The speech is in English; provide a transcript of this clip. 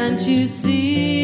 Can't you see?